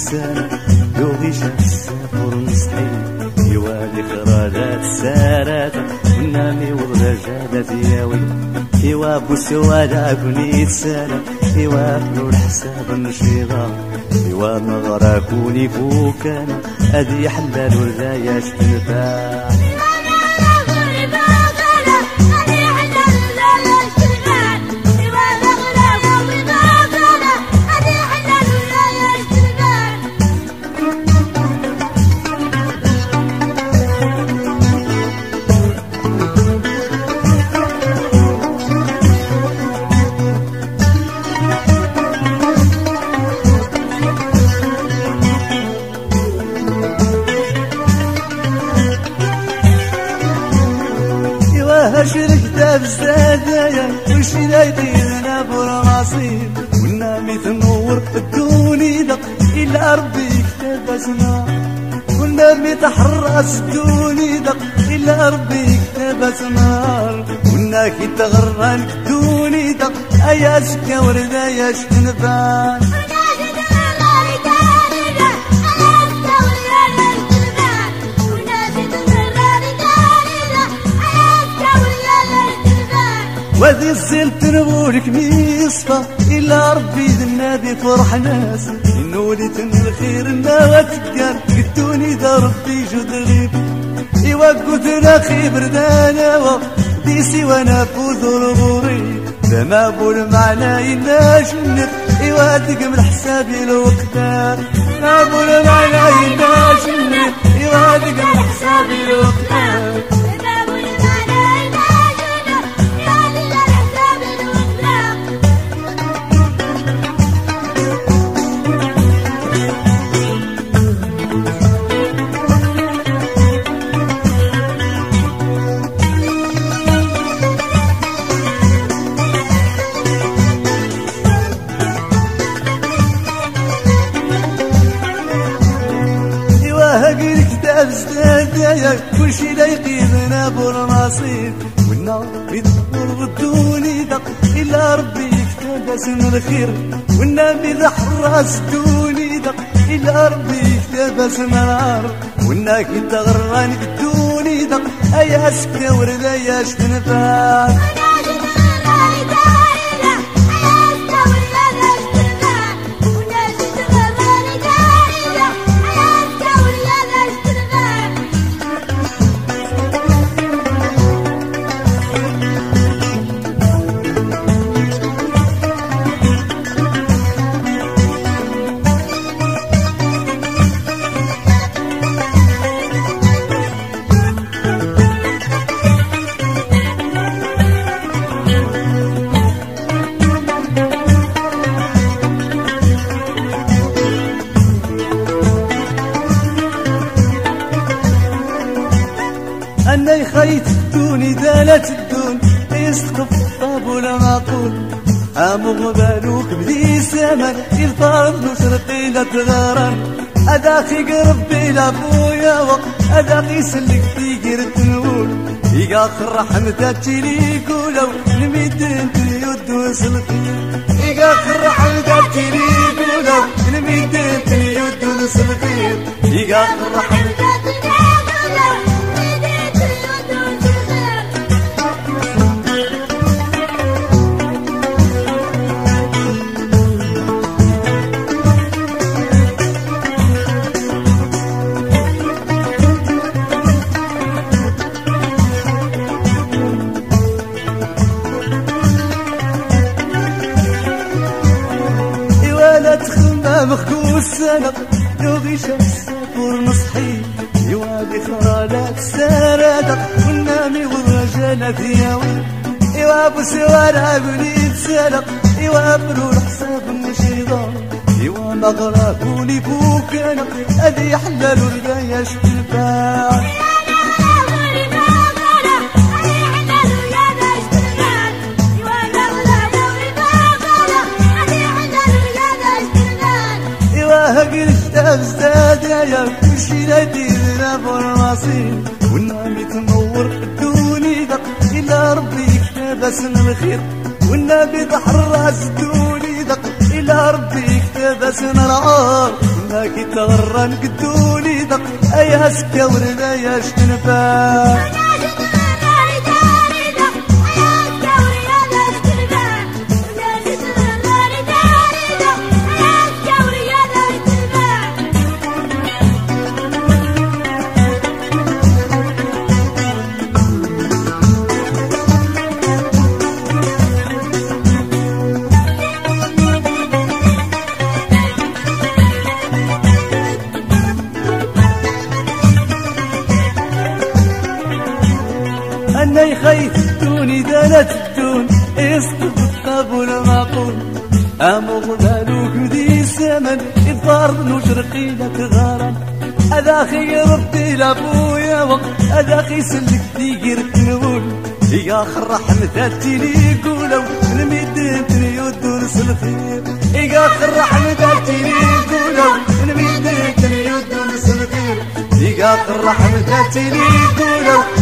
والسنة لوغي شاف السافر مستحيل يوالي خراجات سارات ونامي والرجالة دياوي. إيوا بوسوالا كوني تسالى إيوا بنو الحساب النشيضة إيوا مغرا كوني فوكانا أدي حلال وردايا شتنفاع الزادايا وش لا يطيرنا برماصير والنامي تنور الدوني دق إلا ربي اسمع والنامي تحرس الدوني دق إلا ربي كتاب اسمع والناكي تغران الدوني دق أيا سكا وردا يا شكنفان وذي الزين تنبولك ميصفى إلا ربي ذنادي فرح ناس. إنولي الخير الناوة تقال قدوني ذا ربي جود غيب إيوا قدنا خيبر دانا ديسي وأنا فوز الغوري ما بول معنا إنا جنت إيوا تقم الحسابي الوقتار. ما بول معنا إنا جنت إيوا تقم الحسابي الوقتار. زدايا كل شي لا يقيمنا بالنصيب والنار يدبر ردوني دق إلا ربي يكتب اسم الخير. والنبي ذا حراس دوني دق إلا ربي يكتب اسم النار والناك انت غراني دوني دق أيا سكة وردا يا شتنفار أنا يخيت الدوني دالت الدون. يسقف الطاب ولا معقول. أمو بالوك بدي سمن الفرد نشرقي لا تغارن أداخي قرب بلا بويا وق أداخي سلك في قرد نقول يقاخ الرحمة تجيلي قولوا الميدان تريد وسلخير إيقا خرح القاتل يقولوا الميدان تريد وسلخير إيقا خرح سنة يوغي شمس ورنصحي يوادي خرالات سرادة والنامي والرجالة ثياوي إيوا أبو سوارع بنيت سلق إيوا برو الحساب النشيضة. إيوا مغرق ولي فوكنا أذي حلال والبايا شتفاع قلت أزداد يا كلشي ندير بالراسين والنبي تنور الدوني دق إلى ربي كتاب الخير. والنبي الراس دوني دق إلى ربي كتاب سن العار. لكن تغرن قدوني دق ايا سكا ورنا يا شتنفاح يصدق القبول معقول أمغلالوك ذي الزمن. الضرب نشرقي لك غرام هذا خي ربي لابويا وقت. هذا خي سلك ديقير تنول يا خر حمداتي لي يقولوا الميدان تريود ورس الخير يا خر حمداتي لي يقولوا الميدان تريود ورس الخير يا خر حمداتي لي الميدان